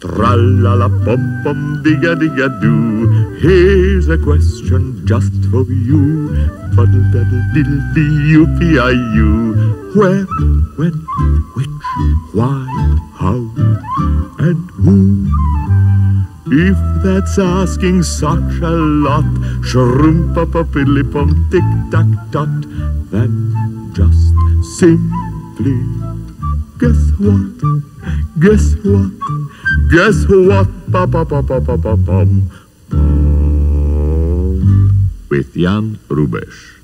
Tra-la-la-bum-bum-digga-digga-doo. Here's a question just for you. Fuddle-daddle-diddle-dee-U-P-I-U. Where, when, which, why, how, and who? If that's asking such a lot, shroom pa pa piddly pum tick tack tot, then just simply guess what? Guess what? Guess what? Pa pa pa pa pa pa pum. With Jan Rubeš.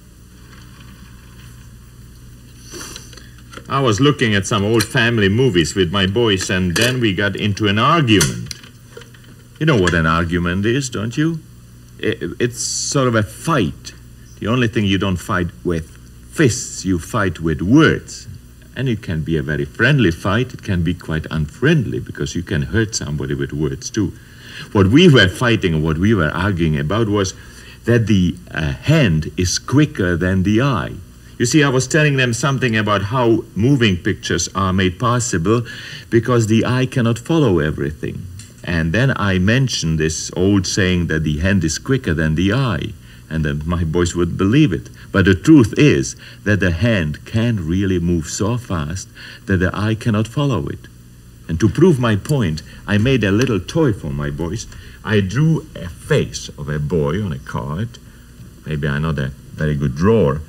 I was looking at some old family movies with my boys, and then we got into an argument. You know what an argument is, don't you? It's sort of a fight. The only thing you don't fight with fists, you fight with words. And it can be a very friendly fight, it can be quite unfriendly because you can hurt somebody with words too. What we were fighting, what we were arguing about was that the uh, hand is quicker than the eye. You see, I was telling them something about how moving pictures are made possible because the eye cannot follow everything. And then I mentioned this old saying that the hand is quicker than the eye, and then my boys would believe it. But the truth is that the hand can really move so fast that the eye cannot follow it. And to prove my point, I made a little toy for my boys. I drew a face of a boy on a card. Maybe I'm not a very good drawer.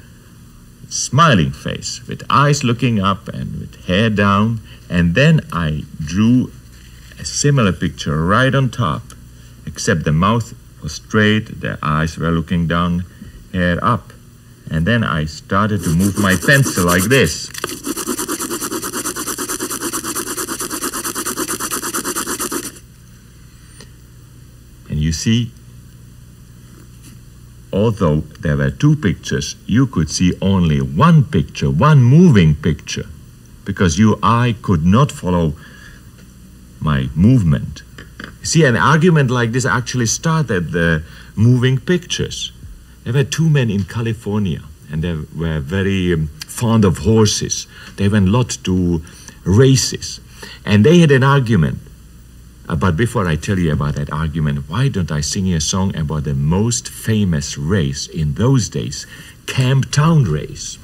Smiling face with eyes looking up and with hair down. And then I drew a similar picture right on top, except the mouth was straight, their eyes were looking down, hair up. And then I started to move my pencil like this. And you see, although there were two pictures, you could see only one picture, one moving picture, because your eye could not follow my movement. See, an argument like this actually started the moving pictures. There were two men in California, and they were very um, fond of horses. They went a lot to races, and they had an argument. Uh, but before I tell you about that argument, why don't I sing you a song about the most famous race in those days, Camptown Race?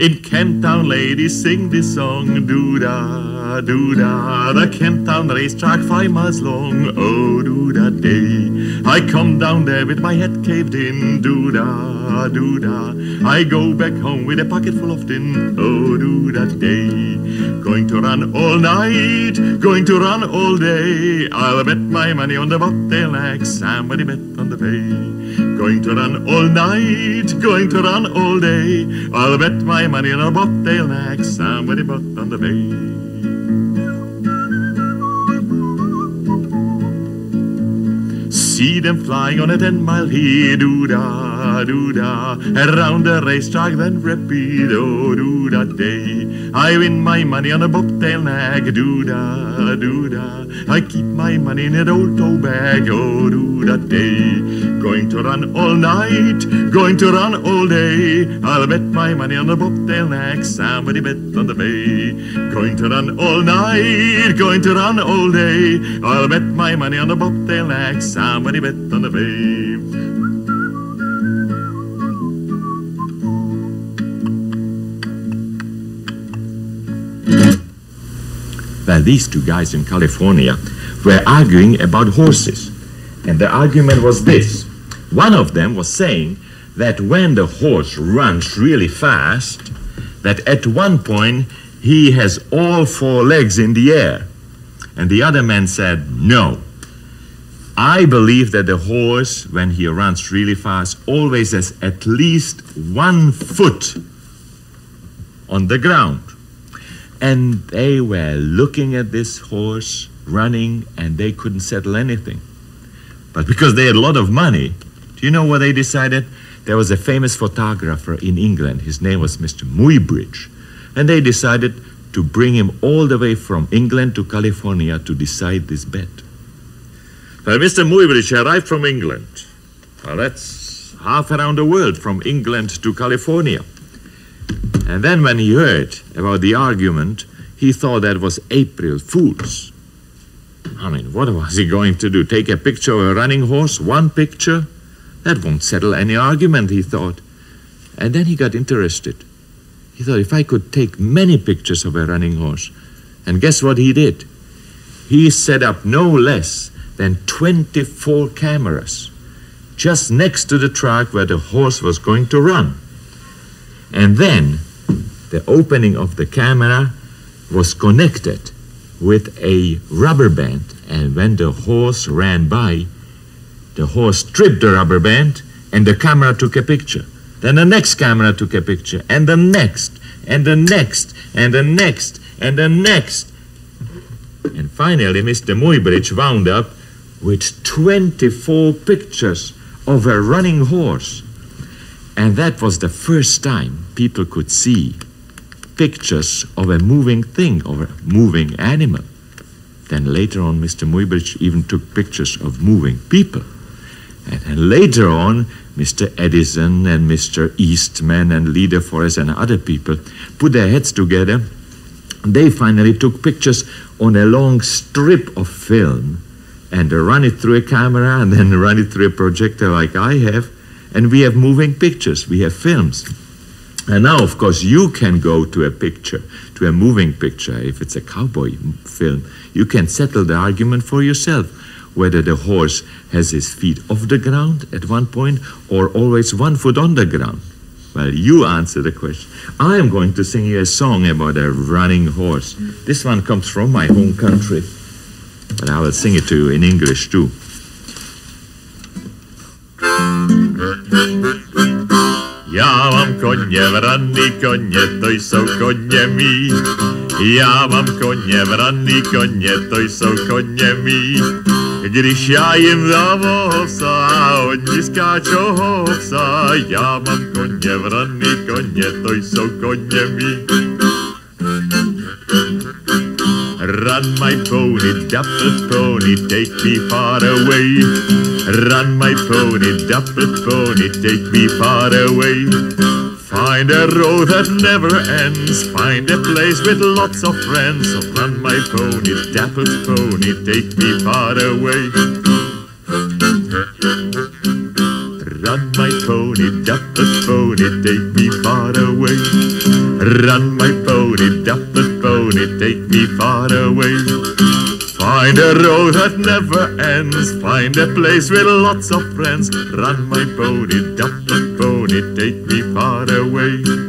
In Camptown, ladies sing this song, doo da, doo da. The Camptown racetrack five miles long, oh doo da day. I come down there with my head caved in, doo da, doo da. I go back home with a pocket full of tin, oh doo da day. Going to run all night, going to run all day. I'll bet my money on the bottleneck, somebody bet on the bay. Going to run all night, going to run all day. I'll bet my money on a bottleneck, somebody bet on the bay. See them flying on a ten mile heat, doo da, doo da, around the racetrack, then repeat, oh doo da day. I win my money on a bobtail nag, doo da, doo da. I keep my money in an old tow bag, oh doo da day. Going to run all night, going to run all day. I'll bet my money on a bobtail nag, somebody bet on the bay. Going to run all night, going to run all day. I'll bet my money on a bobtail nag, somebody bet on the bay. Well, these two guys in California were arguing about horses. And the argument was this. One of them was saying that when the horse runs really fast, that at one point he has all four legs in the air. And the other man said, no. I believe that the horse, when he runs really fast, always has at least one foot on the ground. And they were looking at this horse running and they couldn't settle anything. But because they had a lot of money, do you know what they decided? There was a famous photographer in England. His name was Mr. Muybridge. And they decided to bring him all the way from England to California to decide this bet. Well, Mr. Muybridge arrived from England. Well, that's half around the world from England to California. And then when he heard about the argument, he thought that was April Fool's. I mean, what was he going to do? Take a picture of a running horse? One picture? That won't settle any argument, he thought. And then he got interested. He thought, if I could take many pictures of a running horse. And guess what he did? He set up no less than 24 cameras just next to the track where the horse was going to run. And then the opening of the camera was connected with a rubber band. And when the horse ran by, the horse tripped the rubber band and the camera took a picture. Then the next camera took a picture, and the next, and the next, and the next, and the next. And finally, Mr. Muybridge wound up with 24 pictures of a running horse. And that was the first time people could see pictures of a moving thing, of a moving animal. Then later on, Mr. Muybridge even took pictures of moving people. And then later on, Mr. Edison and Mr. Eastman and Lee de Forest and other people put their heads together. They finally took pictures on a long strip of film and run it through a camera and then run it through a projector like I have. And we have moving pictures, we have films. And now, of course, you can go to a picture, to a moving picture, if it's a cowboy film. You can settle the argument for yourself whether the horse has his feet off the ground at one point or always one foot on the ground. Well, you answer the question. I am going to sing you a song about a running horse. This one comes from my home country, but I will sing it to you in English too. Koně, vraný koně, to jsou koně mý. Já mám koně, vraný koně, to jsou koně mý. Když já jim dám oni skáčou ovsa. Já mám koně, vraný koně, to jsou koně mý. Run my pony, dapper pony, take me far away. Run my pony, dapper pony, take me far away. Find a road that never ends, find a place with lots of friends. Run my pony, dapper pony, take me far away. Run my pony, dapper pony, take me far away. Run my pony, dapper pony, take me far away. Find a road that never ends, find a place with lots of friends. Run my pony, dapper pony, take me far away.